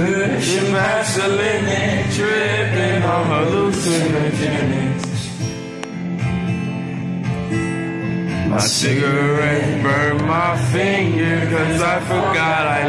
Pushing past the limit, tripping on hallucinogens. My cigarette burned my finger, cause I forgot I